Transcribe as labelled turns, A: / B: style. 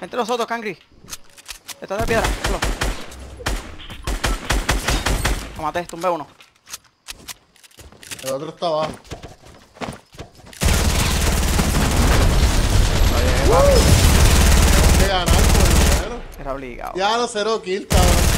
A: Entre nosotros, Cangri. Está de piedra. Solo. Lo maté, tumbé uno.
B: El otro está abajo.
A: Era obligado.
B: Ya lo cero kill, cabrón.